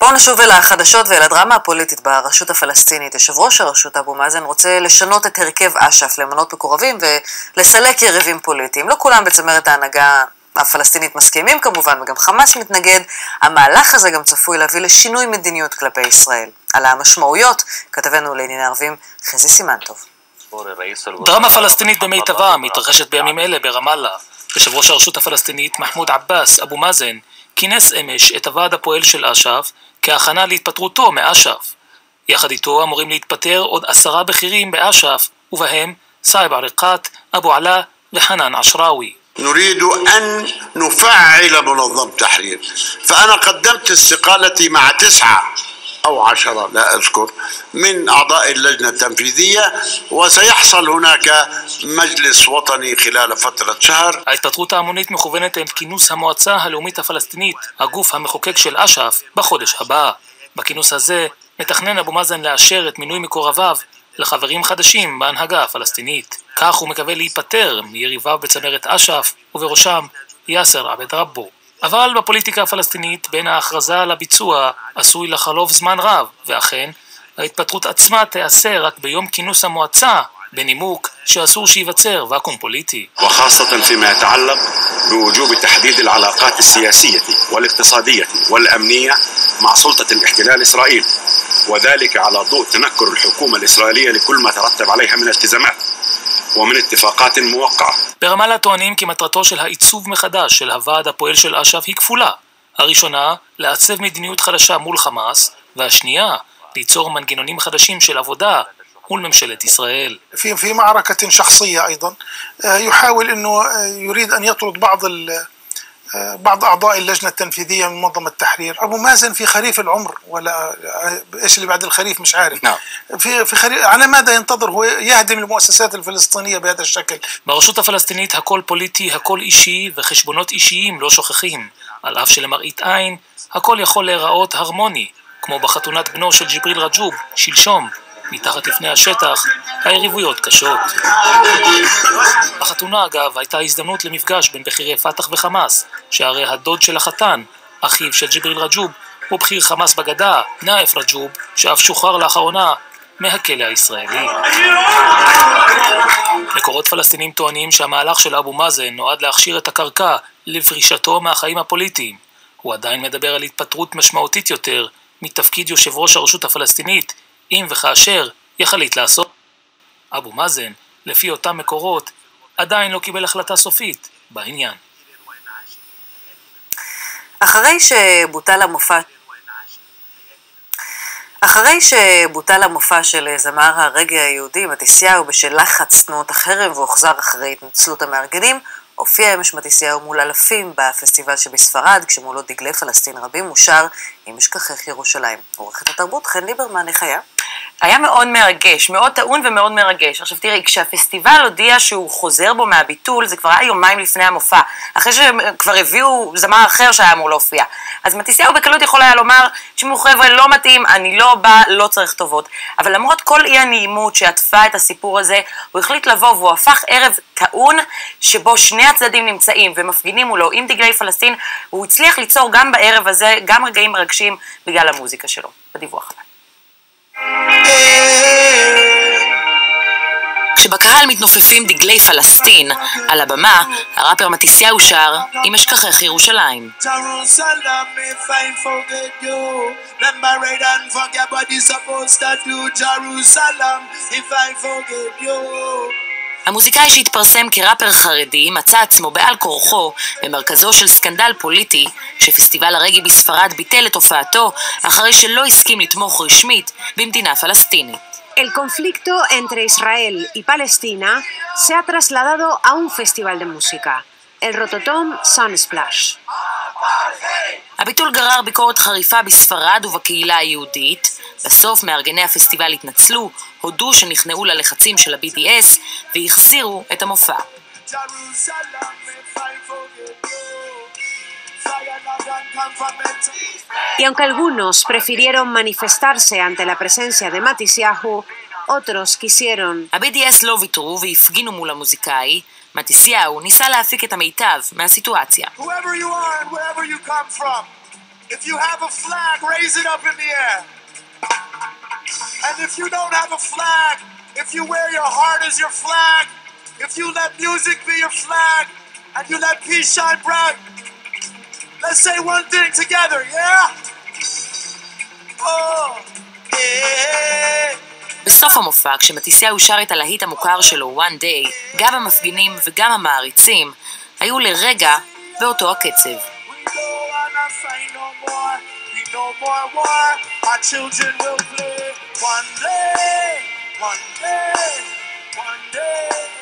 בואו נשוב אל החדשות ואל הדרמה הפוליטית ברשות הפלסטינית. יושב ראש הרשות אבו מאזן רוצה לשנות את הרכב אש"ף, למנות מקורבים ולסלק יריבים פוליטיים. לא כולם בצמרת ההנהגה הפלסטינית מסכימים כמובן, וגם חמאס מתנגד. המהלך הזה גם צפוי להביא לשינוי מדיניות כלפי ישראל. על המשמעויות, כתבנו לענייני ערבים חזי סימנטוב. דרמה פלסטינית במיטבה מתרחשת בימים אלה ברמאללה. יושב ראש הרשות הפלסטינית מחמוד עבאס אבו מאזן כינס אמש את הוועד הפועל של אש"ף כהכנה להתפטרותו מאש"ף. יחד איתו אמורים להתפטר עוד עשרה בכירים באש"ף, ובהם סאיב עריקאת, אבו עלה וחנן עשראוי. نريد أن نفعل منظمة تحرير فأنا قدمت استقالتي مع تسعة أو عشرة لا أذكر من أعضاء اللجنة التنفيذية وسيحصل هناك مجلس وطني خلال فترة شهر ההתפטרות ההמונית מכוונת אל כינוס המועצה הלאומית הפלסטינית, הגוף המחוקק של אש"ף, בחודש הבא. בכינוס הזה מתכנן אבו מאזן לאשר את מינוי מקורביו לחברים חדשים בהנהגה הפלסטינית. כך הוא מקווה להיפטר מיריביו בצמרת אש"ף, ובראשם יאסר עבד רבו. אבל בפוליטיקה הפלסטינית בין ההכרזה לביצוע עשוי לחלוף זמן רב, ואכן, ההתפטרות עצמה תיעשה רק ביום כינוס המועצה, בנימוק שאסור שייווצר ואקום פוליטי. وخاصة فيما يتعلق بوجوب تحديد العلاقات السياسية والاقتصادية والأمنية مع سلطة الاحتلال إسرائيل وذلك على ضوء تنكر الحكومة الإسرائيلية لكل ما ترتب عليها من التزامات ومن اتفاقات موقعة ברמאללה טוענים כי מטרתו של העיצוב מחדש של הוועד הפועל של אש"ף היא כפולה. הראשונה, לעצב מדיניות חדשה מול חמאס, והשנייה, ליצור מנגנונים חדשים של עבודה מול ממשלת ישראל. في في معركة شخصية أيضا يحاول أنه يريد أن يطرد بعض بعض أعضاء اللجنة التنفيذية من منظمة التحرير أبو مازن في خريف العمر ولا إيش اللي بعد الخريف مش عارف نعم. في في خريف على ماذا ينتظر هو يهدم المؤسسات الفلسطينية بهذا الشكل ברשות הפלסטינית הכל פוליטי, הכל אישי, וחשבונות אישיים לא שוכחים. על אף שלמראית עין, הכל יכול להיראות הרמוני, כמו בחתונת בנו של ג'יבריל רג'וב, שלשום, מתחת לפני השטח, היריבויות קשות. החתונה, אגב, הייתה הזדמנות למפגש בין בכירי פת"ח וחמאס, שהרי הדוד של החתן, אחיו של ג'יבריל רג'וב, הוא בכיר חמאס בגדה, נאיף רג'וב, שאף שוחרר לאחרונה מהכלא הישראלי. מקורות פלסטינים טוענים שהמהלך של אבו מאזן נועד להכשיר את הקרקע לפרישתו מהחיים הפוליטיים. הוא עדיין מדבר על התפטרות משמעותית יותר מתפקיד יושב ראש הרשות הפלסטינית, אם וכאשר יחליט לעשות. אבו מאזן, לפי אותם מקורות, עדיין לא קיבל החלטה סופית בעניין. אחרי שבוטל המופע... אחרי שבוטל המופע של זמר הרגע היהודי, מתיסיהו, בשל לחץ תנועות החרם והוחזר אחרי התנצלות המארגנים, הופיע אמש מתיסיהו מול אלפים בפסטיבל שבספרד, כשמולו דגלי פלסטין רבים ושר אם אשכחך ירושלים. עורכת התרבות חן ליברמן, איך היה? היה מאוד מרגש, מאוד טעון ומאוד מרגש. עכשיו תראי, כשהפסטיבל הודיע שהוא חוזר בו מהביטול, זה כבר היה יומיים לפני המופע, אחרי שכבר הביאו זמר אחר שהיה אמור להופיע. אז מתיסיהו בקלות יכול היה לומר, תשמעו חבר'ה, לא מתאים, אני לא בא, לא צריך טובות. אבל למרות כל אי הנעימות שעטפה את הסיפור הזה, הוא החליט לבוא והוא הפך ערב טעון, שבו שני הצדדים נמצאים ומפגינים מולו עם דגלי פלסטין, הוא הצליח ליצור גם בערב הזה, גם רגעים מרגשים בגלל המוזיקה שלו. בדיווח הבא. כשבקהל מתנופפים דגלי פלסטין, על הבמה, הראפר מתיסיהו שר "אם אשכחך ירושלים". המוזיקאי שהתפרסם כראפר חרדי מצא עצמו בעל כורחו במרכזו של סקנדל פוליטי שפסטיבל הרגי בספרד ביטל את הופעתו אחרי שלא הסכים לתמוך רשמית במדינה פלסטינית. El conflicto entre Israel y Palestina se ha trasladado a un festival de música, el Rototom Sunsplash. הביטול גרר ביקורת חריפה בספרד ובקהילה היהודית. בסוף מארגני הפסטיבל התנצלו, הודו שנכנעו ללחצים של ה-BDS והחזירו את המופע. Y aunque algunos prefirieron manifestarse ante la presencia de Matisiahu, otros quisieron... ה-BDS לא ויתרו והפגינו מול המוזיקאי. מתיסיהו ניסה להפיק את המיטב מהסיטואציה. Whoever you are and wherever you come from, If you have a flag, raise it up in the air. And if you don't have a flag, if you wear your heart as your flag, if you let music be your flag, and you let peace shine bright, let's say one thing together, yeah? Oh, yeah. בסוף המופע, כשמתיסיהו שר את הלהיט המוכר שלו, One Day, גם המפגינים וגם המעריצים היו לרגע באותו הקצב. We no more, we no more war. Our children will play One day, one day, one day.